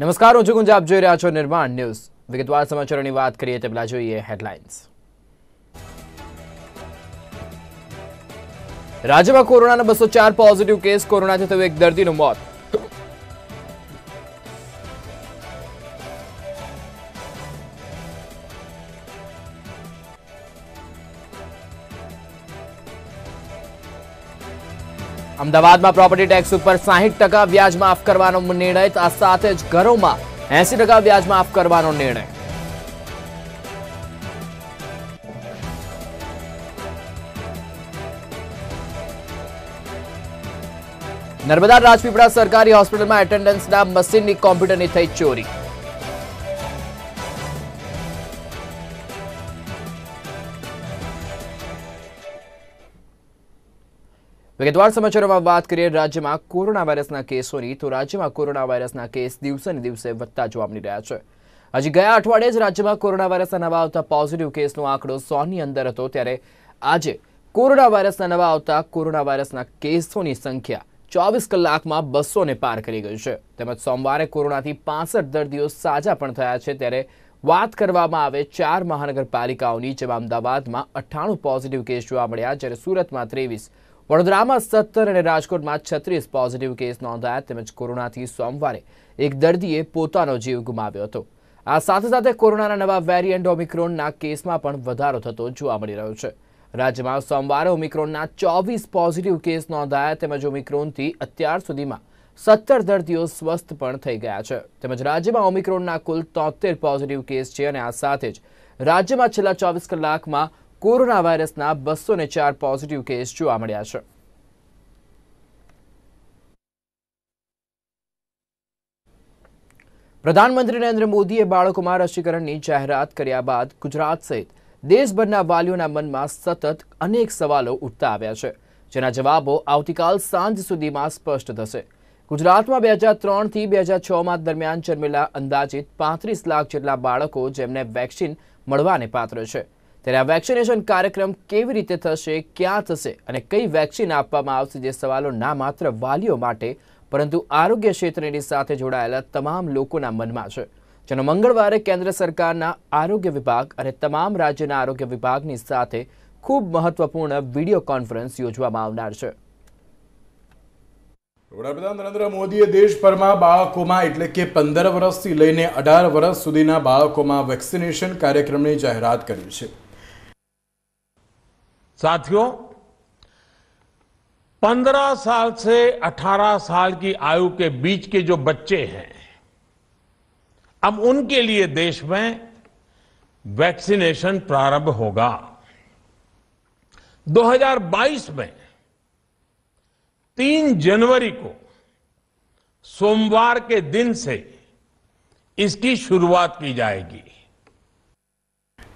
નમસ્કાર, હું છું આપ જોઈ રહ્યા છો નિર્માણ ન્યૂઝ. વિગતવાર સમાચારોની વાત કરીએ તે પહેલા જોઈએ હેડલાઇન્સ. રાજ્યમાં કોરોનાના બસો ચાર પોઝિટિવ કેસ કોરોનાથી થયું એક દર્દીનું મોત. અમદાવાદમાં પ્રોપર્ટી ટેક્સ ઉપર સાહીઠ ટકા વ્યાજ માફ કરવાનો નિર્ણય આ સાથે જ ઘરોમાં એસી ટકા વ્યાજ માફ કરવાનો નિર્ણય. નર્મદા રાજપીપળા સરકારી હોસ્પિટલમાં એટેન્ડન્સના મશીનની કોમ્પ્યુટરની થઈ ચોરી. વિગતવાર સમાચારોમાં વાત કરીએ, રાજ્યમાં કોરોના વાયરસના કેસોની. તો રાજ્યમાં કોરોના વાયરસના કેસ દિવસેને દિવસે વધતા જોવા મળી રહ્યા છે. હજી ગયા અઠવાડિયે જ રાજ્યમાં કોરોના વાયરસના નવા આવતા પોઝિટિવ કેસનો આંકડો સોની અંદર હતો. ત્યારે આજે કોરોના વાયરસના નવા આવતા કોરોના વાયરસના કેસોની સંખ્યા ચોવીસ કલાકમાં બસોને પાર કરી ગઈ છે. તેમજ સોમવારે કોરોનાથી પાસઠ દર્દીઓ સાજા પણ થયા છે. ત્યારે વાત કરવામાં આવે ચાર મહાનગરપાલિકાઓની, જેમાં અમદાવાદમાં અઠ્ઠાણું પોઝિટિવ કેસ જોવા મળ્યા. જ્યારે સુરતમાં ત્રેવીસ વડોદરામાં સત્તર અને રાજકોટમાં છત્રીસ પોઝિટિવ કેસ નોંધાયા તેમજ કોરોનાથી સોમવારે એક દર્દીએ પોતાનો જીવ ગુમાવ્યો હતો. આ સાથે સાથે કોરોનાના નવા વેરિયન્ટ ઓમિક્રોનના કેસમાં પણ વધારો થતો જોવા મળી રહ્યો છે. રાજ્યમાં સોમવારે ઓમિક્રોનના ચોવીસ પોઝિટિવ કેસ નોંધાયા તેમજ ઓમિક્રોનથી અત્યાર સુધીમાં સત્તર દર્દીઓ સ્વસ્થ પણ થઈ ગયા છે. તેમજ રાજ્યમાં ઓમિક્રોનના કુલ તોતેર પોઝિટિવ કેસ છે અને આ સાથે જ રાજ્યમાં છેલ્લા ચોવીસ કલાકમાં કોરોના વાયરસના બસો ને ચાર પોઝિટિવ કેસ જોવા મળ્યા છે. પ્રધાનમંત્રી નરેન્દ્ર મોદીએ બાળકોમાં રસીકરણની જાહેરાત કર્યા બાદ ગુજરાત સહિત દેશભરના વાલીઓના મનમાં સતત અનેક સવાલો ઉઠતા આવ્યા છે, જેના જવાબો આવતીકાલ સાંજ સુધીમાં સ્પષ્ટ થશે. ગુજરાતમાં બે હજાર ત્રણથી બે હજાર છમાં દરમિયાન જન્મેલા અંદાજિત પાંત્રીસ લાખ જેટલા બાળકો જેમને વેક્સિન મળવાને પાત્ર છે. ત્યારે આ વેક્સિનેશન કાર્યક્રમ કેવી રીતે થશે, ક્યાં થશે અને કઈ વેક્સિન આપવામાં આવશે જે સવાલો ના માત્ર વાલીઓ માટે, પરંતુ આરોગ્ય ક્ષેત્રની સાથે જોડાયેલા તમામ લોકોના મનમાં છે. જેનો મંગળવારે કેન્દ્ર સરકારના આરોગ્ય વિભાગ અને તમામ રાજ્યના આરોગ્ય વિભાગની સાથે ખૂબ મહત્વપૂર્ણ વીડિયો કોન્ફરન્સ યોજવામાં આવનાર છે. વડાપ્રધાન નરેન્દ્ર મોદીએ દેશભરમાં બાળકોમાં એટલે કે પંદર વર્ષથી લઈને અઢાર વર્ષ સુધીના બાળકોમાં વેક્સિનેશન કાર્યક્રમની જાહેરાત કરી છે. साथियों, पंद्रह साल से अठारह साल की आयु के बीच के जो बच्चे हैं, अब उनके लिए देश में वैक्सीनेशन प्रारंभ होगा। 2022 में तीन जनवरी को सोमवार के दिन से इसकी शुरुआत की जाएगी।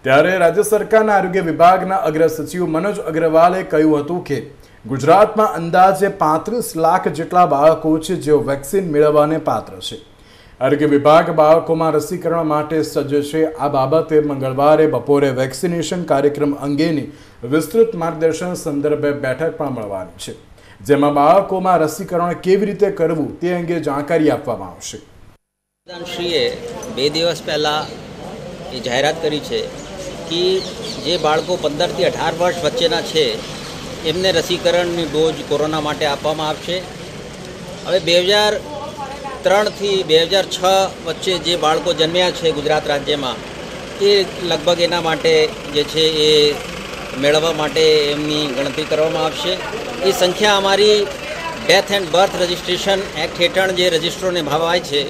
ત્યારે રાજ્ય સરકારના આરોગ્ય વિભાગના અગ્ર સચિવ મનોજ અગ્રવાલે કહ્યું હતું કે, ગુજરાતમાં અંદાજે પાંત્રીસ લાખ જેટલા બાળકો છે જેઓ વેક્સિન મેળવવાને પાત્ર છે. આરોગ્ય વિભાગ બાળકોમાં રસીકરણ માટે સજ્જ છે. આ બાબતે મંગળવારે બપોરે વેક્સિનેશન કાર્યક્રમ અંગેની વિસ્તૃત માર્ગદર્શન સંદર્ભે બેઠક પણ મળવાની છે. જેમાં બાળકોમાં રસીકરણ કેવી રીતે કરવું તે અંગે જાણકારી આપવામાં આવશે. પ્રધાનશ્રીએ બે દિવસ પહેલાં એ જાહેરાત કરી છે કે જે બાળકો પંદરથી અઢાર વર્ષ વચ્ચેના છે, એમને રસીકરણની ડોઝ કોરોના માટે આપવામાં આવશે. હવે બે હજાર ત્રણથી બે હજાર છ વચ્ચે જે બાળકો જન્મ્યા છે ગુજરાત રાજ્યમાં, એ લગભગ એના માટે જે છે એ મેળવવા માટે એમની ગણતરી કરવામાં આવશે. એ સંખ્યા અમારી death and birth registration act હેઠળ જે રજિસ્ટ્રોને ભાવાય છે,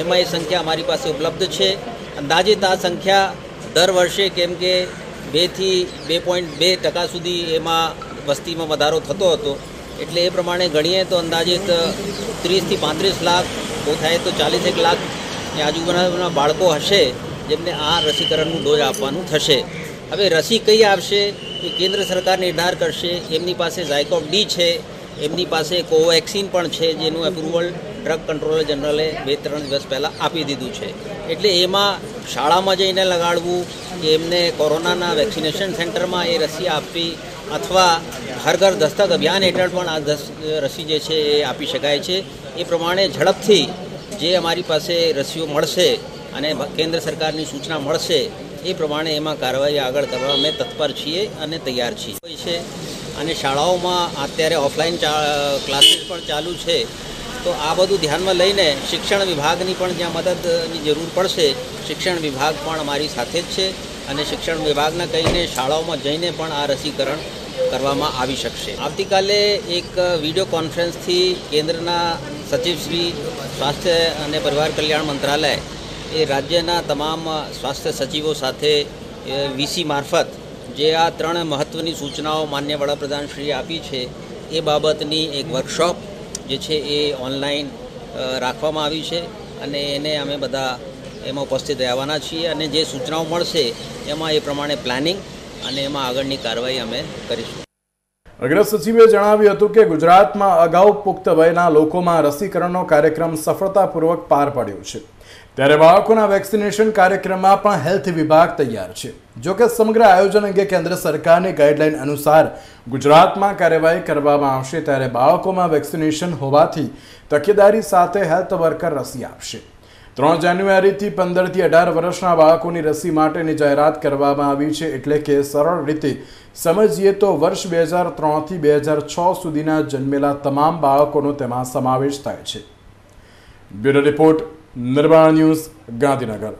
એમાં એ સંખ્યા અમારી પાસે ઉપલબ્ધ છે. અંદાજિત આ સંખ્યા દર વર્ષે કેમ કે બેથી બે પોઈન્ટ બે ટકા સુધી એમાં વસ્તીમાં વધારો થતો હતો. એટલે એ પ્રમાણે ગણીએ તો અંદાજિત ત્રીસથી પાંત્રીસ લાખ બહુ થાય તો ચાલીસ એક લાખ આજુબાજુના બાળકો હશે જેમને આ રસીકરણનું ડોઝ આપવાનું થશે. હવે રસી કઈ આવશે? એ કેન્દ્ર સરકાર નિર્ધાર કરશે. એમની પાસે ઝાયકોપ ડી છે. એમની પાસે કોવેક્સિન પણ છે જેનું એપ્રુવલ ડ્રગ કંટ્રોલર જનરલે બે ત્રણ દિવસ પહેલાં આપી દીધું છે. એટલે એમાં શાળામાં જઈને લગાડવું કે એમને કોરોનાના વેક્સિનેશન સેન્ટરમાં એ રસી આપવી અથવા હર ઘર દસ્તક અભિયાન હેઠળ પણ આ રસી જે છે એ આપી શકાય છે. એ પ્રમાણે ઝડપથી જે અમારી પાસે રસીઓ મળશે અને કેન્દ્ર સરકારની સૂચના મળશે, એ પ્રમાણે એમાં કાર્યવાહી આગળ કરવા અમે તત્પર છીએ અને તૈયાર છીએ. હોય છે. અને શાળાઓમાં અત્યારે ઓફલાઈન ક્લાસીસ પણ ચાલુ છે. તો આ બધું ધ્યાનમાં લઈને શિક્ષણ વિભાગની પણ જ્યાં મદદની જરૂર પડશે, શિક્ષણ વિભાગ પણ મારી સાથે જ છે અને શિક્ષણ વિભાગને કહીને શાળાઓમાં જઈને પણ આ રસીકરણ કરવામાં આવી શકશે. આવતીકાલે એક વીડિયો કોન્ફરન્સથી કેન્દ્રના સચિવશ્રી સ્વાસ્થ્ય અને પરિવાર કલ્યાણ મંત્રાલય એ રાજ્યના તમામ સ્વાસ્થ્ય સચિવો સાથે વીસી મારફત જે આ ત્રણ મહત્ત્વની સૂચનાઓ માન્ય વડાપ્રધાનશ્રીએ આપી છે, એ બાબતની એક વર્કશોપ જે છે એ ઓનલાઈન રાખવામાં આવી છે અને એને અમે બધા એમાં ઉપસ્થિત રહેવાના છીએ અને જે સૂચનાઓ મળશે એમાં એ પ્રમાણે પ્લાનિંગ અને એમાં આગળની કાર્યવાહી અમે કરીશું. અગ્ર સચિવે જણાવ્યું હતું કે ગુજરાતમાં અગાઉ પુખ્ત વયના લોકોમાં રસીકરણનો કાર્યક્રમ સફળતાપૂર્વક પાર પાડ્યો છે. ત્યારે બાળકોના વેક્સિનેશન કાર્યક્રમમાં પણ હેલ્થ વિભાગ તૈયાર છે. જોકે સમગ્ર આયોજન અંગે કેન્દ્ર સરકારની ગાઈડલાઈન અનુસાર ગુજરાતમાં કાર્યવાહી કરવામાં આવશે ત્યારે બાળકોમાં વેક્સિનેશન હોવાથી તકેદારી સાથે હેલ્થ વર્કર રસી આપશે. ત્રણ જાન્યુઆરીથી પંદરથી અઢાર વર્ષના બાળકોની રસી માટેની જાહેરાત કરવામાં આવી છે એટલે કે સરળ રીતે સમજીએ તો વર્ષ બે હજાર ત્રણથી બે હજાર છ સુધીના જન્મેલા તમામ બાળકોનો તેમાં સમાવેશ થાય છે. બ્યુરો રિપોર્ટ નિર્માણ ન્યૂઝ ગાંધીનગર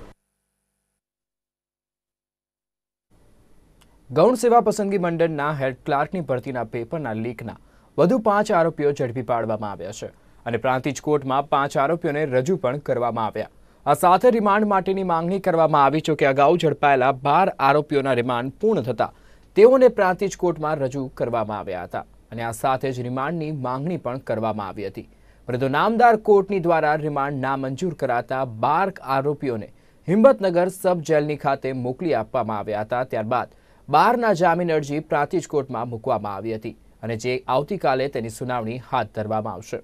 ગૌણ સેવા પસંદગી મંડળના હેડ ક્લાર્કની ભરતીના પેપરના લીકના વધુ પાંચ આરોપીઓ ઝડપી પાડવામાં આવ્યા છે અને પ્રાંતિજ કોર્ટમાં પાંચ આરોપીઓને રજૂ પણ કરવામાં આવ્યા. આ સાથે રિમાન્ડ માટેની માંગણી કરવામાં આવી છે કે અગાઉ ઝડપાયેલા બાર આરોપીઓના રિમાન્ડ પૂર્ણ થતા તેઓને પ્રાંતિજ કોર્ટમાં રજૂ કરવામાં આવ્યા હતા. અને આ સાથે જ રિમાન્ડની માંગણી પણ કરવામાં આવી હતી. પરંતુ નામદાર કોર્ટની દ્વારા રિમાન્ડ નામંજૂર કરાતા બાર આરોપીઓને હિંમતનગર સબ જેલની ખાતે મોકલી આપવામાં આવ્યા હતા. ત્યારબાદ બારના જામીન અરજી પ્રાંતિજ કોર્ટમાં મૂકવામાં આવી હતી અને જે આવતીકાલે તેની સુનાવણી હાથ ધરવામાં આવશે.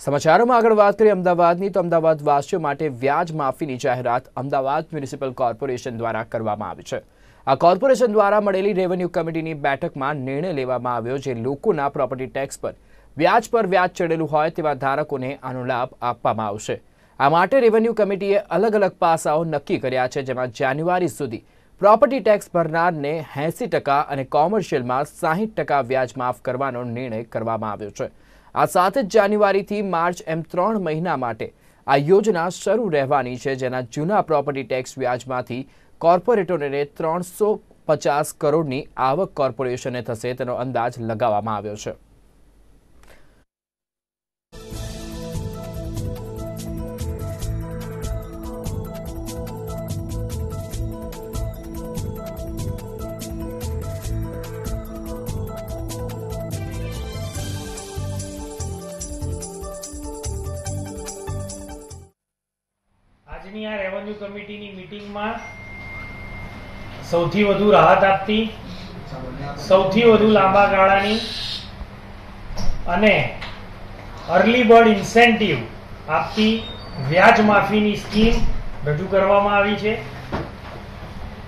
સમાચારોમાં આગળ વાત કરીએ અમદાવાદની, તો અમદાવાદ વાસીઓ માટે વ્યાજ માફીની જાહેરાત અમદાવાદ મ્યુનિસિપલ કોર્પોરેશન દ્વારા કરવામાં આવી છે. આ કોર્પોરેશન દ્વારા મળેલી રેવન્યુ કમિટીની બેઠકમાં નિર્ણય લેવામાં આવ્યો જે લોકોના પ્રોપર્ટી ટેક્સ પર, વ્યાજ પર વ્યાજ ચડેલું હોય તેવા ધારકોને આનો લાભ આપવામાં આવશે. આ માટે રેવન્યુ કમિટીએ અલગ અલગ પાસાઓ નક્કી કર્યા છે, જેમાં જાન્યુઆરી સુધી પ્રોપર્ટી ટેક્સ ભરનારને એંસી ટકા અને કોમર્શિયલમાં સાહીઠ ટકા વ્યાજ માફ કરવાનો નિર્ણય કરવામાં આવ્યો છે. આ સાત જાન્યુઆરીથી માર્ચ એમ ત્રણ મહિના માટે આ યોજના શરૂ રહેવાની છે, જેના જૂના પ્રોપર્ટી ટેક્સ વ્યાજમાંથી કોર્પોરેટરોને ત્રણસો પચાસ કરોડની આવક કોર્પોરેશને થશે, તેનો અંદાજ લગાવવામાં આવ્યો છે. સૌથી વધુ રાહત આપતી, સૌથી વધુ લાંબા ગાળાની અને અર્લી બર્ડ ઇન્સેન્ટિવ આપતી વ્યાજ માફીની સ્કીમ રજૂ કરવામાં આવી છે.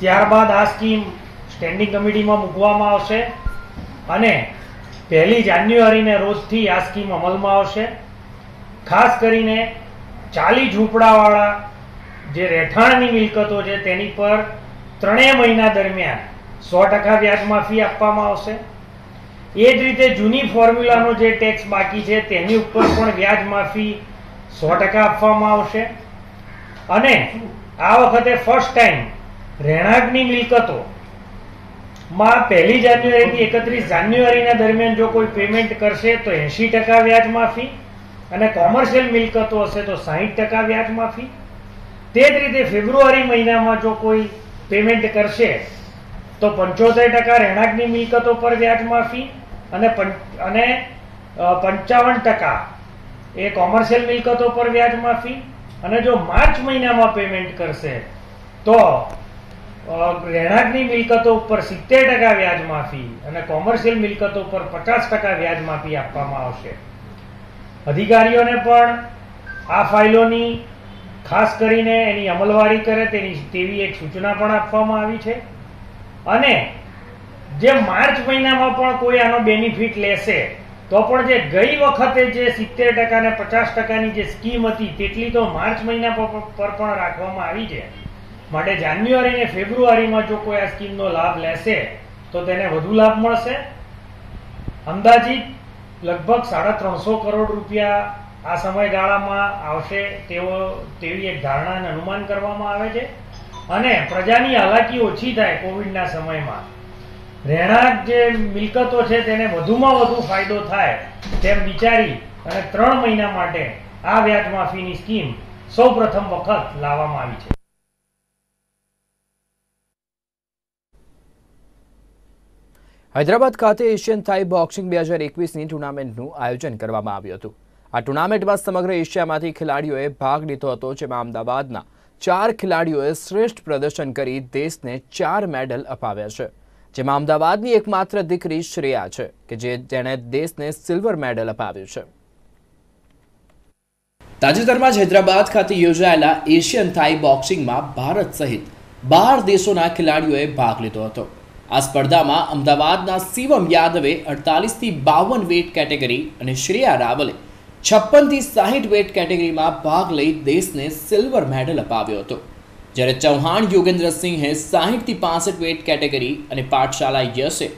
ત્યારબાદ આ સ્કીમ સ્ટેન્ડિંગ કમિટીમાં મૂકવામાં આવશે અને પહેલી જાન્યુઆરીને રોજથી આ સ્કીમ અમલમાં આવશે. ખાસ કરીને ચાલી ઝૂંપડાવાળા જે રહેઠાણની મિલકતો છે તેની પર ત્રણેય મહિના દરમિયાન સો ટકા વ્યાજ માફી આપવામાં આવશે. એ જ રીતે જૂની ફોર્મ્યુલાનો જે ટેક્સ બાકી છે, તેની ઉપર પણ વ્યાજ માફી સો ટકા આપવામાં આવશે. અને આ વખતે ફર્સ્ટ ટાઈમ રહેણાંકની મિલકતો માં પહેલી જાન્યુઆરીથી એકત્રીસ જાન્યુઆરીના દરમિયાન જો કોઈ પેમેન્ટ કરશે તો એંશી ટકા વ્યાજ માફી અને કોમર્શિયલ મિલકતો હશે તો સાહીઠ ટકા વ્યાજ માફી તે જ રીતે ફેબ્રુઆરી મહિનામાં જો કોઈ પેમેન્ટ કરશે, તો પંચોતેર ટકા રહેણાંકની મિલકતો પર વ્યાજ માફી અને અને પંચાવન ટકા એ કોમર્શિયલ મિલકતો પર વ્યાજ માફી અને જો માર્ચ મહિનામાં પેમેન્ટ કરશે, તો રહેણાંકની મિલકતો ઉપર સિત્તેર ટકા વ્યાજ માફી અને કોમર્શિયલ મિલકતો ઉપર પચાસ ટકા વ્યાજ માફી આપવામાં આવશે. અધિકારીઓને પણ આ ફાઇલોની ખાસ કરીને એની અમલવારી કરે તેની તેવી એક સૂચના પણ આપવામાં આવી છે. અને જે માર્ચ મહિનામાં પણ કોઈ આનો બેનિફિટ લેશે, તો પણ જે ગઈ વખતે જે સિત્તેર ટકા ને પચાસ ટકાની જે સ્કીમ હતી, તેટલી તો માર્ચ મહિના પર પણ રાખવામાં આવી છે. માટે જાન્યુઆરી અને ફેબ્રુઆરીમાં જો કોઈ આ સ્કીમનો લાભ લેશે, તો તેને વધુ લાભ મળશે. અંદાજિત લગભગ સાડા ત્રણસો કરોડ રૂપિયા આ સમયગાળામાં આવશે તેવો તેવી એક ધારણા અને અનુમાન કરવામાં આવે છે. અને પ્રજાની હાલાકી ઓછી થાય કોવિડના સમયમાં. રહેણાંક જે મિલકતો છે તેને વધુમાં વધુ ફાયદો થાય તેમ વિચારી અને ત્રણ મહિના માટે આ વ્યાજ માફીની સ્કીમ સૌ પ્રથમ વખત લાવવામાં આવી છે. હૈદરાબાદ ખાતે એશિયન થાઈ બોક્સિંગ બે હજાર એકવીસની ટુર્નામેન્ટનું આયોજન કરવામાં આવ્યું હતું. આ ટુર્નામેન્ટમાં સમગ્ર એશિયામાંથી ખેલાડીઓએ ભાગ લીધો હતો, જેમાં અમદાવાદના ચાર ખેલાડીઓએ શ્રેષ્ઠ પ્રદર્શન કરી દેશને ચાર મેડલ અપાવ્યા છે. જેમાં અમદાવાદની એકમાત્ર દીકરી શ્રેયા છે, કે જે જેણે દેશને સિલ્વર મેડલ અપાવ્યું છે. તાજેતરમાં જ હૈદરાબાદ ખાતે યોજાયેલા એશિયન થાઈ બોક્સિંગમાં ભારત સહિત બાર દેશોના ખેલાડીઓએ ભાગ લીધો હતો. આ સ્પર્ધામાં અમદાવાદના શિવમ યાદવે અડતાલીસથી બાવન વેટ કેટેગરી અને શ્રેયા રાવલે છપ્પનથી સાહીઠ વેટ કેટેગરીમાં ભાગ લઈ દેશને સિલ્વર મેડલ અપાવ્યો હતો. જ્યારે ચૌહાણ યોગેન્દ્રસિંહે સાહીઠથી પાસઠ વેટ કેટેગરી અને પાઠશાલા યશે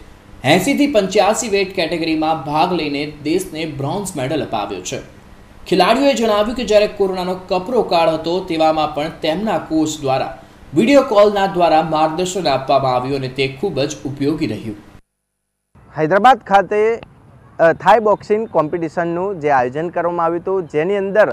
એંસીથી પંચ્યાસી વેટ કેટેગરીમાં ભાગ લઈને દેશને બ્રોન્ઝ મેડલ અપાવ્યો છે. ખેલાડીઓએ જણાવ્યું કે જ્યારે કોરોનાનો કપરો કાળ હતો તેવામાં પણ તેમના કોચ દ્વારા વીડિયો કોલના દ્વારા માર્ગદર્શન આપવામાં આવ્યું અને તે ખૂબ જ ઉપયોગી રહ્યું. હૈદરાબાદ ખાતે થાઈ બોક્સિંગ કોમ્પિટિશનનું જે આયોજન કરવામાં આવ્યું હતું, જેની અંદર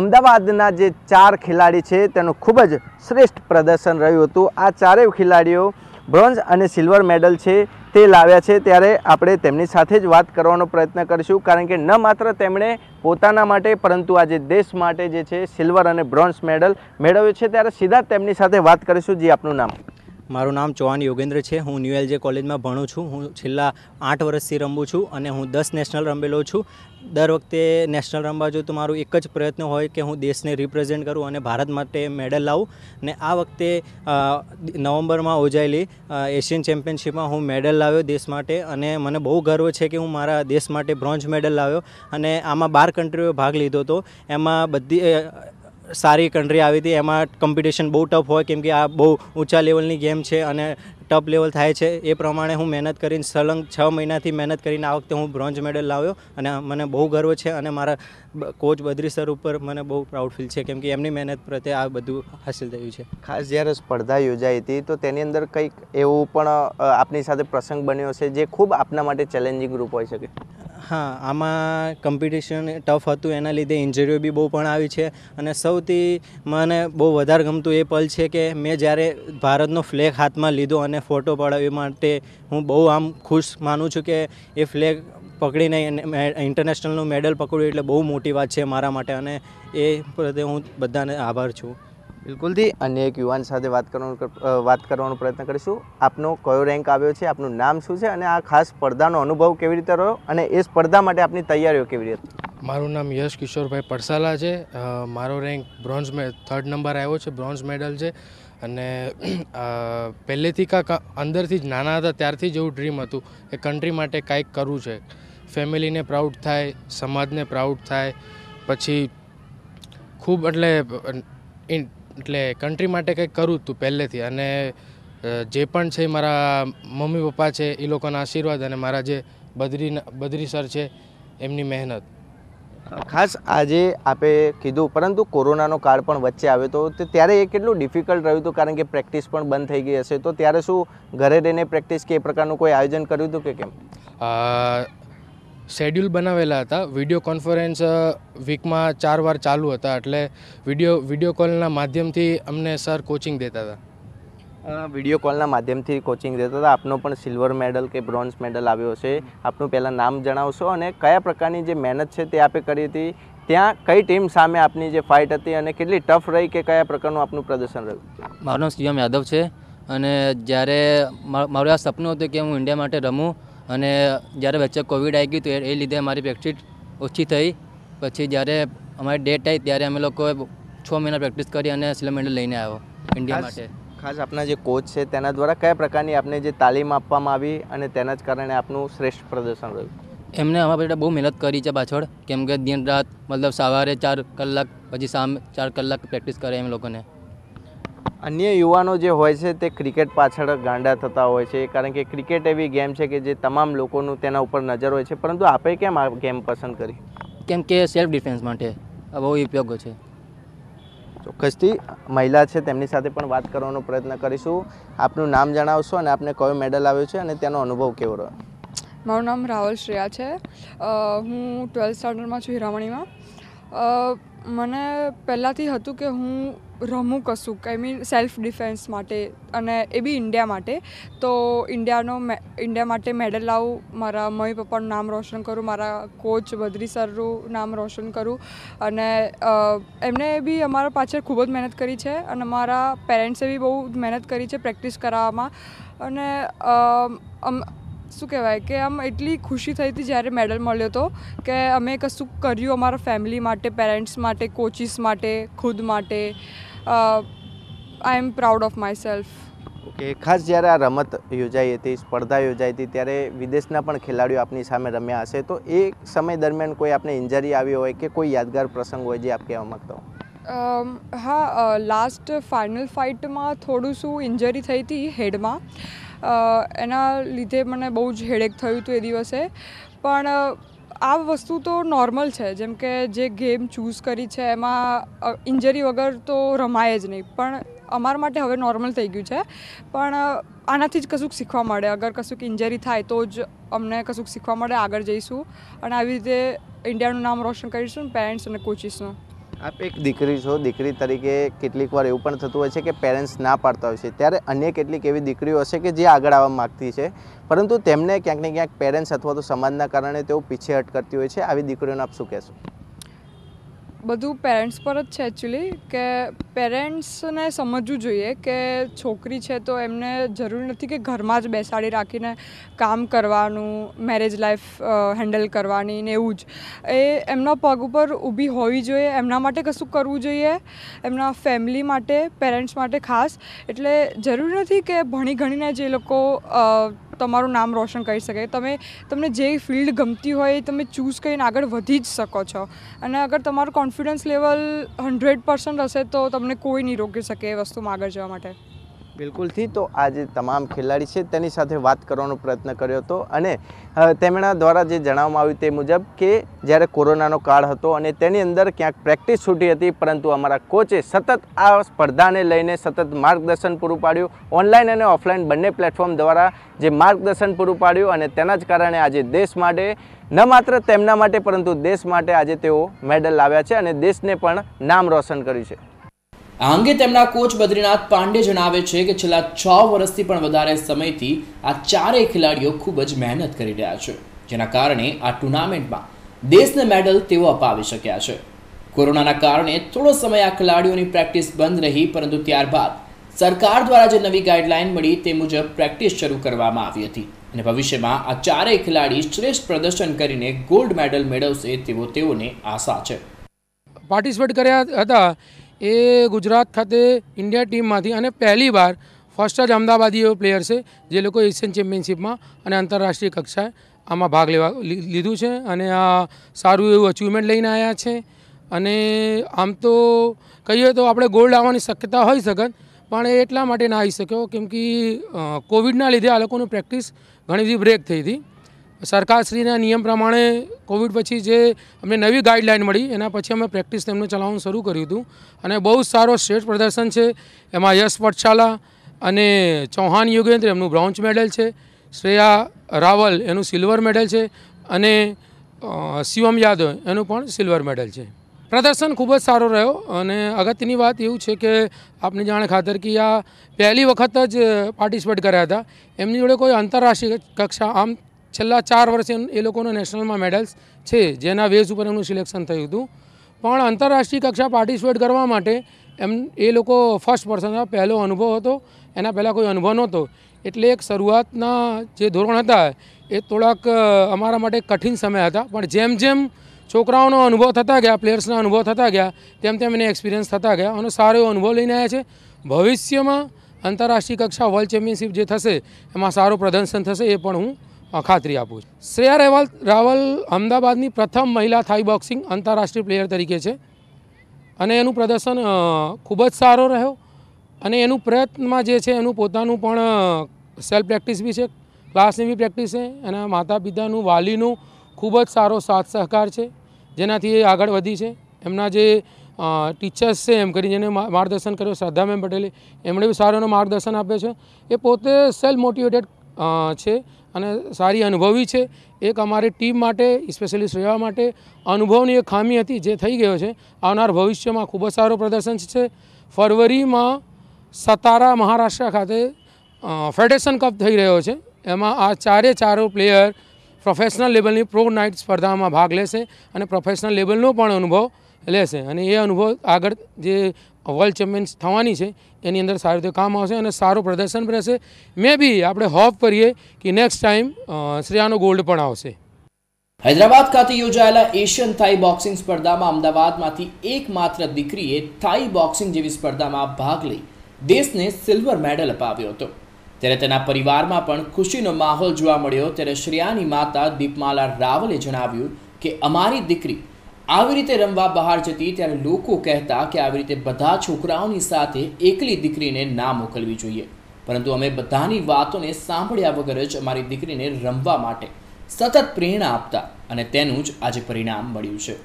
અમદાવાદના જે ચાર ખેલાડી છે, તેનું ખૂબ જ શ્રેષ્ઠ પ્રદર્શન રહ્યું હતું. આ ચારેય ખેલાડીઓ બ્રોન્ઝ અને સિલ્વર મેડલ છે, તે લાવ્યા છે. ત્યારે આપણે તેમની સાથે જ વાત કરવાનો પ્રયત્ન કરીશું, કારણ કે ન માત્ર તેમણે પોતાના માટે, પરંતુ આજે દેશ માટે જે છે સિલ્વર અને બ્રોન્ઝ મેડલ મેળવ્યો છે. ત્યારે સીધા તેમની સાથે વાત કરીશું. જી, આપનું નામ? મારું નામ ચૌહાણ યોગેન્દ્ર છે. હું ન્યૂ એલજે કોલેજમાં ભણું છું. હું છેલ્લા આઠ વર્ષથી રમું છું અને હું દસ નેશનલ રમેલો છું. દર વખતે નેશનલ રમવા જો તો મારું એક જ પ્રયત્ન હોય કે હું દેશને રિપ્રેઝેન્ટ કરું અને ભારત માટે મેડલ લાવું. ને આ વખતે નવેમ્બરમાં યોજાયેલી એશિયન ચેમ્પિયનશિપમાં હું મેડલ લાવ્યો દેશ માટે અને મને બહુ ગર્વ છે કે હું મારા દેશ માટે બ્રોન્ઝ મેડલ લાવ્યો. અને આમાં બાર કન્ટ્રીઓએ ભાગ લીધો હતો એમાં બધી સારી કન્ટ્રી આવી હતી. એમાં કોમ્પિટિશન બહુ ટફ હોય કેમ કે આ બહુ ઊંચા લેવલની ગેમ છે અને ટફ લેવલ થાય છે. એ પ્રમાણે હું મહેનત કરીને સલંગ છ મહિનાથી મહેનત કરીને આ વખતે હું બ્રોન્ઝ મેડલ લાવ્યો અને મને બહુ ગર્વ છે અને મારા કોચ બદ્રી સર ઉપર મને બહુ પ્રાઉડ ફીલ છે કેમ કે એમની મહેનત પ્રત્યે આ બધું હાસિલ થયું છે. ખાસ જ્યારે સ્પર્ધા યોજાઈ હતી તો તેની અંદર કંઈક એવું પણ આપની સાથે પ્રસંગ બન્યો છે જે ખૂબ આપના માટે ચેલેન્જિંગ રૂપ હોઈ શકે. હા આમાં કોમ્પિટિશન ટફ હતું. એના લીધે ઇન્જરીઓ બી બહુ પણ આવી છે અને સૌથી મને બહુ વધારે ગમતું એ પલ છે કે મેં જ્યારે ભારતનો ફ્લેગ હાથમાં લીધો અને ફોટો પડાવ્યો માટે હું બહુ આમ ખુશ માનું છું કે એ ફ્લેગ પકડીને ઇન્ટરનેશનલનું મેડલ પકડ્યું એટલે બહુ મોટી વાત છે મારા માટે અને એ પ્રત્યે હું બધાને આભાર છું. બિલકુલથી અન્ય એક યુવાન સાથે વાત કરવાનો વાત કરવાનો પ્રયત્ન કરીશું. આપનો કયો રેન્ક આવ્યો છે આપનું નામ શું છે અને આ ખાસ સ્પર્ધાનો અનુભવ કેવી રીતે રહ્યો અને એ સ્પર્ધા માટે આપની તૈયારીઓ કેવી રીતે મારું નામ યશ કિશોરભાઈ પડસાલા છે. મારો રેન્ક બ્રોન્ઝ મે થર્ડ નંબર આવ્યો છે બ્રોન્ઝ મેડલ છે. અને પહેલેથી કાંક અંદરથી જ, નાના હતા ત્યારથી જ એવું ડ્રીમ હતું કે કન્ટ્રી માટે કાંઈક કરવું છે. ફેમિલીને પ્રાઉડ થાય, સમાજને પ્રાઉડ થાય, પછી ખૂબ એટલે એટલે કન્ટ્રી માટે કંઈક કરવું જ હતું પહેલેથી. અને જે પણ છે મારા મમ્મી પપ્પા છે એ લોકોના આશીર્વાદ અને મારા જે બદ્રી બદ્રી સર છે એમની મહેનત. ખાસ આજે આપે કીધું, પરંતુ કોરોનાનો કાળ પણ વચ્ચે આવ્યો તો ત્યારે એ કેટલું ડિફિકલ્ટ રહ્યું હતું? કારણ કે પ્રેક્ટિસ પણ બંધ થઈ ગઈ હશે. તો ત્યારે શું ઘરે રહીને પ્રેક્ટિસ કે એ પ્રકારનું કોઈ આયોજન કર્યું હતું કે કેમ? શેડ્યુલ બનાવેલા હતા. વીડિયો કોન્ફરન્સ વીકમાં ચાર વાર ચાલુ હતા. એટલે વીડિયો વીડિયો કોલના માધ્યમથી અમને સર કોચિંગ દેતા હતા. વીડિયો કોલના માધ્યમથી કોચિંગ દેતા હતા. આપનો પણ સિલ્વર મેડલ કે બ્રોન્ઝ મેડલ આવ્યો છે આપનું પહેલાં નામ જણાવશો અને કયા પ્રકારની જે મહેનત છે તે આપે કરી હતી? ત્યાં કઈ ટીમ સામે આપની જે ફાઇટ હતી અને કેટલી ટફ રહી કે કયા પ્રકારનું આપનું પ્રદર્શન રહ્યું? મારું નામ સીએમ યાદવ છે અને જ્યારે મારું આ સપનું હતું કે હું ઇન્ડિયા માટે રમું અને જ્યારે વચ્ચે કોવિડ આવી ગયું તો એ એ લીધે અમારી પ્રેક્ટિસ ઓછી થઈ. પછી જ્યારે અમારી ડેટ આવી ત્યારે અમે લોકોએ છ મહિના પ્રેક્ટિસ કરી અને સિલ્વર મેડલ લઈને આવ્યો ઇન્ડિયા માટે. ખાસ આપના જે કોચ છે તેના દ્વારા કયા પ્રકારની આપને જે તાલીમ આપવામાં આવી અને તેના જ કારણે આપનું શ્રેષ્ઠ પ્રદર્શન રહ્યું? એમને અમારા માટે બહુ મહેનત કરી છે પાછળ. કેમ કે દિન રાત મતલબ સવારે ચાર કલાક પછી સામે ચાર કલાક પ્રેક્ટિસ કરે એમ લોકોને. અન્ય યુવાનો જે હોય છે તે ક્રિકેટ પાછળ ગાંડા થતા હોય છે કારણ કે ક્રિકેટ એવી ગેમ છે કે જે તમામ લોકોનું તેના ઉપર નજર હોય છે. પરંતુ આપે કેમ આ ગેમ પસંદ કરી? કેમ કે સેલ્ફ ડિફેન્સ માટે બહુ ઉપયોગો છે. ચોક્કસથી મહિલા છે તેમની સાથે પણ વાત કરવાનો પ્રયત્ન કરીશું. આપનું નામ જણાવશો અને આપને કયો મેડલ આવ્યો છે અને તેનો અનુભવ કેવો રહ્યો? મારું નામ રાહુલ શ્રેયા છે. હું ટ્વેલ્થ સ્ટાન્ડર્ડમાં છું હીરામણીમાં. મને પહેલાંથી હતું કે હું રમું કશુંક આઈ મીન સેલ્ફ ડિફેન્સ માટે અને એ બી ઇન્ડિયા માટે. તો ઇન્ડિયાનો ઇન્ડિયા માટે મેડલ લાવું, મારા મમ્મી પપ્પાનું નામ રોશન કરું, મારા કોચ બદ્રી સરનું નામ રોશન કરું. અને એમણે બી અમારા પાછળ ખૂબ જ મહેનત કરી છે અને મારા પેરેન્ટ્સે બી બહુ મહેનત કરી છે પ્રેક્ટિસ કરાવવામાં. અને શું કહેવાય કે આમ એટલી ખુશી થઈ હતી જ્યારે મેડલ મળ્યો હતો કે અમે કશું કર્યું અમારા ફેમિલી માટે પેરેન્ટ્સ માટે કોચિસ માટે, ખુદ માટે. I am proud of myself okay ખાસ જ્યારે આ રમત યોજાઈ હતી સ્પર્ધા યોજાઈ હતી ત્યારે વિદેશના પણ ખેલાડીઓ આપની સામે રમ્યા હશે. તો એ સમય દરમિયાન કોઈ આપને ઇન્જરી આવી હોય કે કોઈ યાદગાર પ્રસંગ હોય જે આપ કહેવા માગતા હો? હા લાસ્ટ ફાઇનલ ફાઇટમાં થોડું શું ઇન્જરી થઈ હતી હેડમાં એના લીધે મને બહુ જ હેડેક થયું હતું એ દિવસે. પણ આ વસ્તુ તો નોર્મલ છે, જેમ કે જે ગેમ ચૂઝ કરી છે, એમાં ઇન્જરી વગર તો રમાય જ નહીં. પણ અમારા માટે હવે નોર્મલ થઈ ગયું છે. પણ આનાથી જ કશુંક શીખવા મળે. અગર કશુંક ઇન્જરી થાય તો જ અમને કશુંક શીખવા મળે, આગળ જઈશું. અને આવી રીતે ઇન્ડિયાનું નામ રોશન કરીશું પેરેન્ટ્સ અને કોચિસનું આપ એક દીકરી છો, દીકરી તરીકે કેટલીક વાર એવું પણ થતું હોય છે કે પેરેન્ટ્સ ના પાડતા હોય છે. ત્યારે અન્ય કેટલીક એવી દીકરીઓ હશે કે જે આગળ આવવા માગતી છે. પરંતુ તેમને ક્યાંક ને ક્યાંક પેરેન્ટ્સ અથવા તો સમાજના કારણે તેઓ પીછેહટ કરતી હોય છે. આવી દીકરીઓને આપ શું કહેશો? બધું પેરેન્ટ્સ પર જ છે એકચ્યુઅલી કે પેરેન્ટ્સને સમજવું જોઈએ કે છોકરી છે તો એમને જરૂરી નથી કે ઘરમાં જ બેસાડી રાખીને કામ કરવાનું મેરેજ લાઈફ હેન્ડલ કરવાની ને એવું જ. એ એમના પગ ઉપર ઊભી હોવી જોઈએ, એમના માટે કશું કરવું જોઈએ, એમના ફેમિલી માટે પેરેન્ટ્સ માટે ખાસ. એટલે જરૂરી નથી કે ભણી ગણીને જે લોકો તમારું નામ રોશન કરી શકે. તમે, તમને જે ફિલ્ડ ગમતી હોય તમે ચૂઝ કરીને આગળ વધી જ શકો છો. અને અગર તમારું કોન્ફિડન્સ લેવલ હંડ્રેડ પર્સન્ટ હશે તો તમને કોઈ નહીં રોકી શકે એ વસ્તુમાં આગળ જવા માટે. બિલકુલથી તો આ જે તમામ ખેલાડી છે તેની સાથે વાત કરવાનો પ્રયત્ન કર્યો હતો અને તેમના દ્વારા જે જણાવવામાં આવ્યું તે મુજબ કે જ્યારે કોરોનાનો કાળ હતો અને તેની અંદર ક્યાંક પ્રેક્ટિસ છૂટી હતી, પરંતુ અમારા કોચે સતત આ સ્પર્ધાને લઈને સતત માર્ગદર્શન પૂરું પાડ્યું. ઓનલાઈન અને ઓફલાઈન બંને પ્લેટફોર્મ દ્વારા જે માર્ગદર્શન પૂરું પાડ્યું અને તેના જ કારણે આજે દેશ માટે, ન માત્ર તેમના માટે પરંતુ દેશ માટે આજે તેઓ મેડલ લાવ્યા છે અને દેશને પણ નામ રોશન કર્યું છે. આ અંગે તેમના કોચ બદ્રીનાથ પાંડે જણાવે છે કે છેલ્લા છ વર્ષથી પણ વધારે સમયથી આ ચારેય ખેલાડીઓ ખૂબ જ મહેનત કરી રહ્યા છે, જેના કારણે આ ટુર્નામેન્ટમાં દેશને મેડલ તેઓ અપાવી શક્યા છે. કોરોનાના કારણે થોડો સમય આ ખેલાડીઓની પ્રેક્ટિસ બંધ રહી, પરંતુ ત્યારબાદ સરકાર દ્વારા જે નવી ગાઈડલાઈન મળી તે મુજબ પ્રેક્ટિસ શરૂ કરવામાં આવી હતી અને ભવિષ્યમાં આ ચારેય ખેલાડી શ્રેષ્ઠ પ્રદર્શન કરીને ગોલ્ડ મેડલ મેળવશે તેવો તેઓને આશા છે. પાર્ટિસિપેટ કર્યા હતા એ ગુજરાત ખાતે ઇન્ડિયા ટીમમાંથી અને પહેલી વાર ફર્સ્ટ જ એવો પ્લેયર છે, જે લોકો એશિયન ચેમ્પિયનશિપમાં અને આંતરરાષ્ટ્રીય કક્ષાએ આમાં ભાગ લેવા લીધું છે અને આ સારું એવું અચીવમેન્ટ લઈને આવ્યા છે. અને આમ તો કહીએ તો આપણે ગોલ્ડ આવવાની શક્યતા હોઈ શકત પણ એ એટલા માટે ના આવી શક્યો કેમ કે કોવિડના લીધે આ લોકોનું પ્રેક્ટિસ ઘણી બધી બ્રેક થઈ હતી. સરકારશ્રીના નિયમ પ્રમાણે કોવિડ પછી જે અમને નવી ગાઈડલાઈન મળી, એના પછી અમે પ્રેક્ટિસ તેમને ચલાવવાનું શરૂ કર્યું હતું. અને બહુ સારો શ્રેષ્ઠ પ્રદર્શન છે. એમાં યશ પટશાલા અને ચૌહાણ યોગેન્દ્ર એમનું બ્રોન્ઝ મેડલ છે. શ્રેયા રાવલ એનું સિલ્વર મેડલ છે. અને શિવમ યાદવ એનું પણ સિલ્વર મેડલ છે. પ્રદર્શન ખૂબ જ સારો રહ્યો અને અગત્યની વાત એવું છે કે આપની જાણે ખાતર કે આ પહેલી વખત જ પાર્ટિસિપેટ કર્યા હતા. એમની જોડે કોઈ આંતરરાષ્ટ્રીય કક્ષા આમ છેલ્લા ચાર વર્ષે એ લોકોના નેશનલમાં મેડલ્સ છે, જેના વેઝ ઉપર એમનું સિલેક્શન થયું હતું. પણ આંતરરાષ્ટ્રીય કક્ષા પાર્ટિસિપેટ કરવા માટે એમ, એ લોકો ફર્સ્ટ પર્સન પહેલો અનુભવ હતો. એના પહેલાં કોઈ અનુભવ નહોતો. એટલે એક શરૂઆતના જે ધોરણ હતા, એ થોડાક અમારા માટે કઠિન સમય હતા. પણ જેમ જેમ છોકરાઓનો અનુભવ થતા ગયા પ્લેયર્સના અનુભવ થતા ગયા, તેમ તેમ એને એક્સપિરિયન્સ થતા ગયા. અને સારો અનુભવ લઈને આવ્યા છે. ભવિષ્યમાં આંતરરાષ્ટ્રીય કક્ષા વર્લ્ડ ચેમ્પિયનશિપ જે થશે, એમાં સારું પ્રદર્શન થશે એ પણ હું ખાતરી આપું છું. શ્રેયા રહેવાલ, રાવલ અમદાવાદની પ્રથમ મહિલા થાઈ બોક્સિંગ આંતરરાષ્ટ્રીય પ્લેયર તરીકે છે. અને એનું પ્રદર્શન ખૂબ જ સારો રહ્યો. અને એનું પ્રયત્નમાં જે છે, એનું પોતાનું પણ સેલ્ફ પ્રેક્ટિસ બી છે. ક્લાસની બી પ્રેક્ટિસ છે. એના માતા પિતાનું વાલીનું ખૂબ જ સારો સાથ સહકાર છે. જેનાથી એ આગળ વધી છે. એમના જે ટીચર્સ છે, એમ કરી જેને માર્ગદર્શન કર્યું, શ્રદ્ધાબેન પટેલે. એમણે બી સારું એનું માર્ગદર્શન આપે છે. એ પોતે સેલ્ફ મોટિવેટેડ છે. અને સારી અનુભવી છે. એક અમારી ટીમ માટે સ્પેશિયલિસ્ટ રહેવા માટે અનુભવની એક ખામી હતી જે થઈ ગયો છે. આવનાર ભવિષ્યમાં ખૂબ જ સારું પ્રદર્શન છે. ફરવરીમાં સતારા મહારાષ્ટ્ર ખાતે ફેડરેશન કપ થઈ રહ્યો છે. એમાં આ ચારે ચારો પ્લેયર પ્રોફેશનલ લેવલની પ્રો નાઇટ સ્પર્ધામાં ભાગ લેશે અને પ્રોફેશનલ લેવલનો પણ અનુભવ લેશે અને એ અનુભવ આગળ જે વર્લ્ડ ચેમ્પિયન્સ થવાની છે. એની અંદર સારી રીતે કામ આવશે અને સારું પ્રદર્શન રહેશે. મે બી આપણે હોપ કરીએ કે નેક્સ્ટ ટાઈમ શ્રેયાનો ગોલ્ડ પણ આવશે. હૈદરાબાદ ખાતે યોજાયેલા એશિયન થાઈ બોક્સિંગ સ્પર્ધામાં અમદાવાદમાંથી એકમાત્ર દીકરીએ થાઈ બોક્સિંગ જેવી સ્પર્ધામાં ભાગ લઈ દેશને સિલ્વર મેડલ અપાવ્યો હતો. ત્યારે તેના પરિવારમાં પણ ખુશીનો માહોલ જોવા મળ્યો. ત્યારે શ્રેયાની માતા દીપમાલા રાવલે જણાવ્યું કે અમારી દીકરી આવી રીતે રમવા બહાર જતી ત્યારે લોકો કહેતા કે આવી રીતે બધા છોકરાઓની સાથે એકલી દીકરીને ના મોકલવી જોઈએ. પરંતુ અમે બધાની વાતોને સાંભળ્યા વગર જ અમારી દીકરીને રમવા માટે સતત પ્રેરણા આપતા અને તેનું જ આજે પરિણામ મળ્યું છે.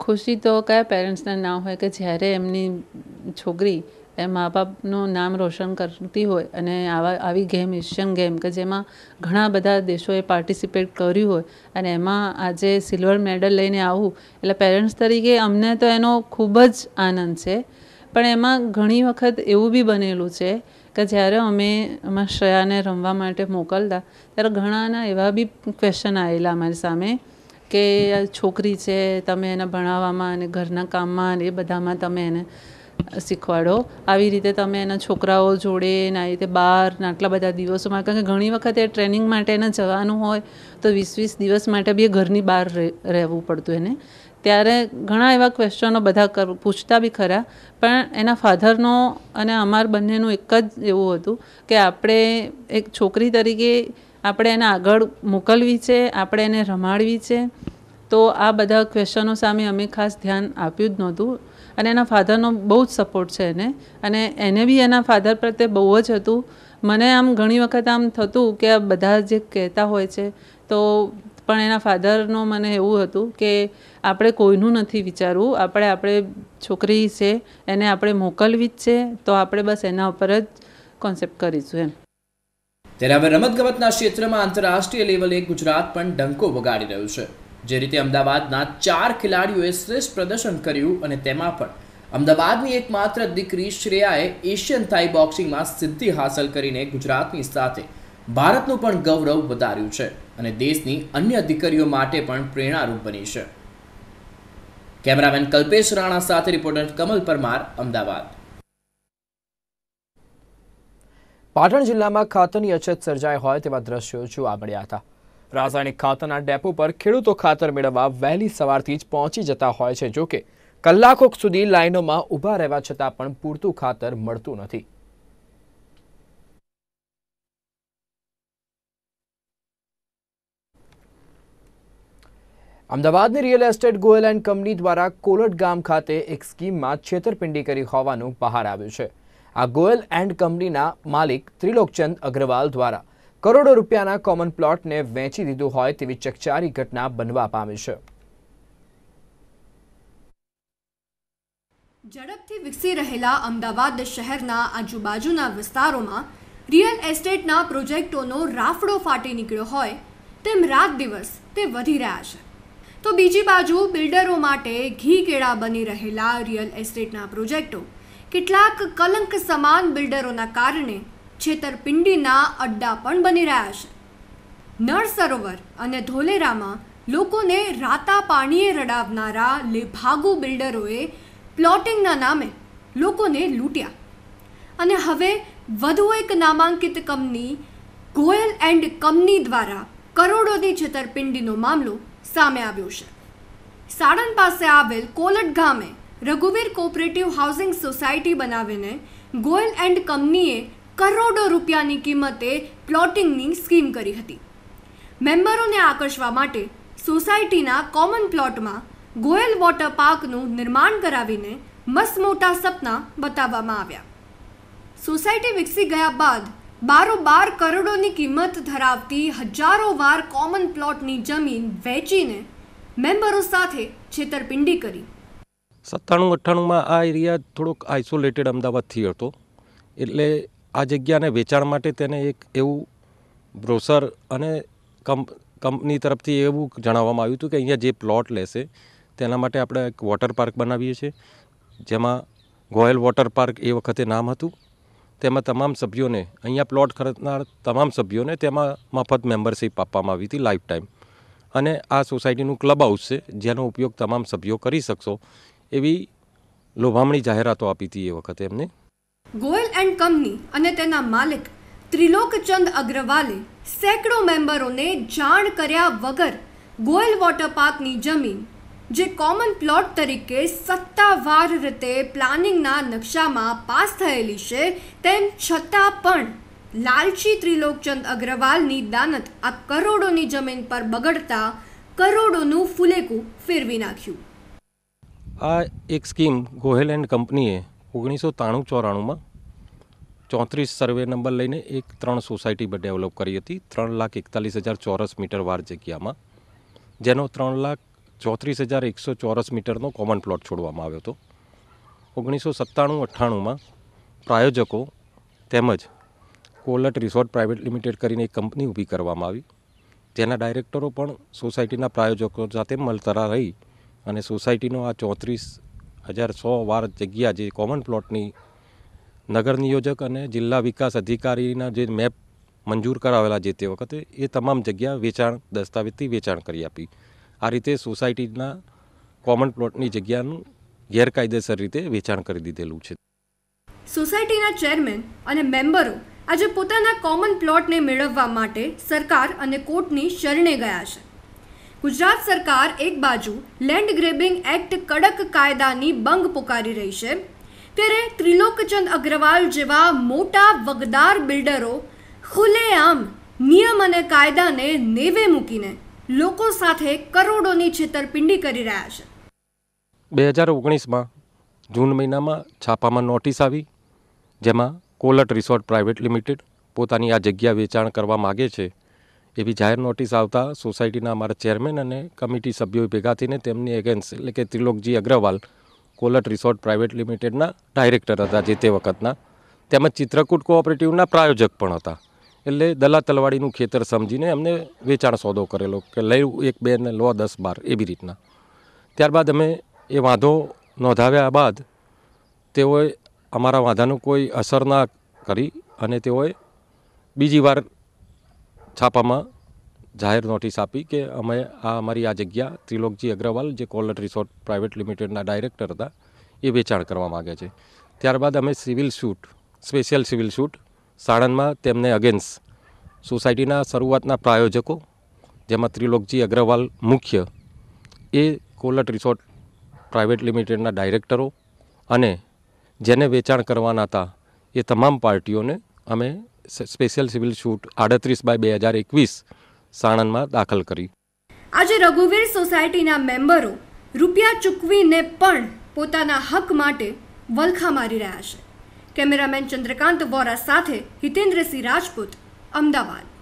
ખુશી તો કયા પેરેન્ટ્સને ના હોય કે જ્યારે એમની છોકરી એ મા બાપનું નામ રોશન કરતી હોય અને આવા, આવી ગેમ, એશિયન ગેમ કે જેમાં ઘણા બધા દેશોએ પાર્ટિસિપેટ કર્યું હોય અને એમાં આજે સિલ્વર મેડલ લઈને આવું, એટલે પેરેન્ટ્સ તરીકે અમને તો એનો ખૂબ જ આનંદ છે. પણ એમાં ઘણી વખત એવું બી બનેલું છે કે જ્યારે અમે અમારા શ્રેયાને રમવા માટે મોકલતા, ત્યારે ઘણાના એવા બી ક્વેશ્ચન આવેલા અમારી સામે કે છોકરી છે, તમે એને ભણાવવામાં અને ઘરના કામમાં અને એ બધામાં તમે એને શીખવાડો. આવી રીતે તમે એના છોકરાઓ જોડે ને આવી રીતે બહાર આટલા બધા દિવસોમાં, કારણ કે ઘણી વખત એ ટ્રેનિંગ માટે એને જવાનું હોય, તો વીસ વીસ દિવસ માટે બી એ ઘરની બહાર રહેવું પડતું એને. ત્યારે ઘણા એવા ક્વેશ્ચનો બધા પૂછતા બી ખરા, પણ એના ફાધરનો અને અમાર બંનેનું એક જ એવું હતું કે આપણે એક છોકરી તરીકે આપણે એને આગળ મોકલવી છે, આપણે એને રમાડવી છે તો આ બધા ક્વેશ્ચનો સામે અમે ખાસ ધ્યાન આપ્યું જ નહોતું. અને એના ફાધરનો બહુ જ સપોર્ટ છે એને. અને એને બી એના ફાધર પ્રત્યે બહુ જ હતું. મને આમ ઘણી વખત આમ થતું કે આ બધા જે કહેતા હોય છે, તો પણ એના ફાધરનો મને એવું હતું કે આપણે કોઈનું નથી વિચારવું. આપણે આપણે છોકરી છે, એને આપણે મોકલવી જ છે, તો આપણે બસ એના ઉપર જ કોન્સેપ્ટ કરીશું એમ. ત્યારે હવે રમતગમતના ક્ષેત્રમાં આંતરરાષ્ટ્રીય લેવલે ગુજરાત પણ ડંકો વગાડી રહ્યું છે. જે રીતે અમદાવાદના ચાર ખેલાડીઓએ શ્રેષ્ઠ પ્રદર્શન કર્યું અને તેમાં પણ. અમદાવાદની એકમાત્ર દીકરી શ્રેયાએ એશિયન થાઈ બોક્સિંગમાં સિદ્ધિ હાંસલ કરીને ગુજરાતની સાથે ભારતનું પણ ગૌરવ વધાર્યું છે અને દેશની અન્ય દીકરીઓ માટે પણ પ્રેરણારૂપ બની છે. કેમેરામેન કલ્પેશ રાણા સાથે રિપોર્ટર કમલ પરમાર, અમદાવાદ. પાટણ જિલ્લામાં ખાતરની અછત સર્જાઈ હોય તેવા દ્રશ્યો જોવા મળ્યા હતા. રાસાયણિક ખાતરના ડેપો પર ખેડૂતો ખાતર મેળવવા વહેલી સવારથી જ પહોંચી જતા હોય છે. જોકે કલાકો સુધી લાઇનોમાં ઊભા રહેવા છતાં પણ પૂરતું ખાતર મળતું નથી. અમદાવાદની real estate Goyal and company દ્વારા કોલટ ગામ ખાતે એક સ્કીમમાં છેતરપિંડી કરી હોવાનું બહાર આવ્યું છે. આ ગોયલ એન્ડ કંપનીના માલિક ત્રિલોકચંદ અગ્રવાલ દ્વારા કરોડો રૂપિયાના કોમન પ્લોટને વેચી દીધું હોય તેવી ચકચારી ઘટના બનવા પામી છે. ઝડપથી વિકસી રહેલા અમદાવાદ શહેરના આજુબાજુના વિસ્તારોમાં રિયલ એસ્ટેટના પ્રોજેક્ટોનો રાફડો ફાટી નીકળ્યો હોય તેમ રાત દિવસ તે વધી રહ્યા છે. તો બીજી બાજુ બિલ્ડરો માટે ઘી કેળા બની રહેલા રિયલ એસ્ટેટના પ્રોજેક્ટો કેટલાક કલંક સમાન બિલ્ડરોના કારણે છેતરપિંડીના અડ્ડા પણ બની રહ્યા છે. નળ સરોવર અને ધોલેરામાં લોકોને રાતા પાણીએ રડાવનારા લેભાગુ બિલ્ડરોએ પ્લોટિંગના નામે લોકોને લૂંટ્યા. અને હવે વધુ એક નામાંકિત કંપની ગોયલ એન્ડ કંપની દ્વારા કરોડોની છેતરપિંડીનો મામલો સામે આવ્યો છે. સાણંદ પાસે આવેલ કોલટ ગામે રઘુવીર કોઓપરેટિવ હાઉસિંગ સોસાયટી બનાવીને ગોયલ એન્ડ કંપનીએ કરોડો રૂપિયાની કિંમતે પ્લોટિંગની સ્કીમ કરી હતી. મેમ્બરોને આકર્ષવા માટે સોસાયટીના કોમન પ્લોટમાં ગોયલ વોટર પાર્કનું નિર્માણ કરાવીને મસમોટા સપના બતાવવામાં આવ્યા. સોસાયટી વિકસી ગયા બાદ બારોબાર કરોડોની કિંમત ધરાવતી હજારો વાર કોમન પ્લોટની જમીન વેચીને મેમ્બરો સાથે છેતરપિંડી કરી. સત્તાણું અઠ્ઠાણુંમાં આ એરિયા થોડોક આઇસોલેટેડ અમદાવાદથી હતો. એટલે આ જગ્યાને વેચાણ માટે તેને એક એવું બ્રોસર અને કંપ, કંપની તરફથી એવું જણાવવામાં આવ્યું હતું કે અહીંયા જે પ્લોટ લેશે, તેના માટે આપણે એક વોટર પાર્ક બનાવીએ છીએ, જેમાં ગોયલ વોટર પાર્ક એ વખતે નામ હતું. તેમાં તમામ સભ્યોને, અહીંયા પ્લોટ ખરીદનાર તમામ સભ્યોને તેમાં મફત મેમ્બરશીપ આપવામાં આવી હતી લાઈફ ટાઈમ અને આ સોસાયટીનું ક્લબ હાઉસ છે, જેનો ઉપયોગ તમામ સભ્યો કરી શકશો, એવી લોભામણી જાહેરાતો આપી હતી એ વખતે એમને. ગોયલ એન્ડ કંપની અને તેના માલિક ત્રિલોકચંદ અગ્રવાલે સેંકડો મેમ્બરોને જાણ કર્યા વગર ગોયલ વોટર પાર્કની જમીન, જે કોમન પ્લોટ તરીકે સત્તાવાર રીતે પ્લાનિંગના નકશામાં પાસ થયેલી છે, તેમ છતાં પણ લાલચી ત્રિલોકચંદ અગ્રવાલની દાનત આ કરોડોની જમીન પર બગડતા કરોડોનું ફુલેકું ફેરવી નાખ્યું. આ એક સ્કીમ ગોહેલ એન્ડ કંપનીએ ઓગણીસો ત્રાણું ચોરાણુંમાં ચોત્રીસ સર્વે નંબર લઈને એક ત્રણ સોસાયટી ડેવલપ કરી હતી. ત્રણ લાખ એકતાલીસ હજાર ચોરસ મીટર વાર જગ્યામાં, જેનો ત્રણ લાખ ચોત્રીસ હજાર એકસો ચોરસ મીટરનો કોમન પ્લોટ છોડવામાં આવ્યો હતો. ઓગણીસો સત્તાણું અઠ્ઠાણુંમાં પ્રાયોજકો તેમજ કોલટ રિસોર્ટ પ્રાઇવેટ લિમિટેડ કરીને એક કંપની ઊભી કરવામાં આવી. જેના ડાયરેક્ટરો પણ સોસાયટીના પ્રાયોજકો સાથે મળતરા રહી અને સોસાયટીનો આ ચોત્રીસ હજાર સો વાર જગ્યા જે કોમન પ્લોટની નગર નિયોજક અને જિલ્લા વિકાસ અધિકારીના જે મેપ મંજૂર કરાવેલા જે તે વખતે એ તમામ જગ્યા વેચાણ, દસ્તાવેજથી વેચાણ કરી આપી. આ રીતે સોસાયટીના કોમન પ્લોટની જગ્યાનું ગેરકાયદેસર રીતે વેચાણ કરી દીધેલું છે. સોસાયટીના ચેરમેન અને મેમ્બરો આજે પોતાના કોમન પ્લોટને મેળવવા માટે સરકાર અને કોર્ટની શરણે ગયા છે. ગુજરાત સરકાર એક બાજુ લેન્ડ ગ્રેબિંગ એક્ટ કડક કાયદાની બંગ પુકારી રહી છે, ત્યારે ત્રિલોકચંદ અગ્રવાલ જેવા મોટા વગદાર બિલ્ડરો ખુલ્લેઆમ નિયમ અને કાયદાને નેવે મૂકીને લોકો સાથે કરોડોની છેતરપિંડી કરી રહ્યા છે. બે હજાર ઓગણીસમાં જૂન મહિનામાં છાપામાં નોટિસ આવી, જેમાં કોલટ રિસોર્ટ પ્રાઇવેટ લિમિટેડ પોતાની આ જગ્યા વેચાણ કરવા માગે છે એવી જાહેર નોટિસ આવતા સોસાયટીના અમારા ચેરમેન અને કમિટી સભ્યોએ ભેગા થઈને તેમની એગેન્સ્ટ એટલે કે ત્રિલોકજી અગ્રવાલ, કોલટ રિસોર્ટ પ્રાઇવેટ લિમિટેડના ડાયરેક્ટર હતા જે તે વખતના. તેમજ ચિત્રકૂટ કોઓપરેટિવના પ્રાયોજક પણ હતા. એટલે દલા તલવાડીનું ખેતર સમજીને એમને વેચાણ સોદો કરેલો કે લઈ એક, બે ને લો દસ, બાર એવી રીતના. ત્યારબાદ અમે એ વાંધો નોંધાવ્યા બાદ તેઓએ અમારા વાંધાનું કોઈ અસર ના કરી અને તેઓએ બીજી વાર છાપામાં જાહેર નોટિસ આપી કે અમે આ અમારી આ જગ્યા ત્રિલોકજી અગ્રવાલ, જે કોલટ રિસોર્ટ પ્રાઇવેટ લિમિટેડના ડાયરેક્ટર હતા, એ વેચાણ કરવા માગે છે. ત્યારબાદ અમે civil suit special civil suit સાણંદમાં તેમને અગેન્સ્ટ સોસાયટીના શરૂઆતના પ્રાયોજકો, જેમાં ત્રિલોકજી અગ્રવાલ મુખ્ય, એ કોલટ રિસોર્ટ પ્રાઇવેટ લિમિટેડના ડાયરેક્ટરો અને જેને વેચાણ કરવાના હતા, એ તમામ પાર્ટીઓને અમે સ્પેશિયલ સિવિલ શૂટ આડત્રીસ બાય બે હજાર એકવીસ સાણંદમાં દાખલ કરી. આજે રઘુવીર સોસાયટીના મેમ્બરો રૂપિયા ચૂકવીને પણ પોતાના હક માટે વલખા મારી રહ્યા છે. કેમેરામેન ચંદ્રકાંત વોરા સાથે હિતેન્દ્રસિંહ રાજપૂત, અમદાવાદ.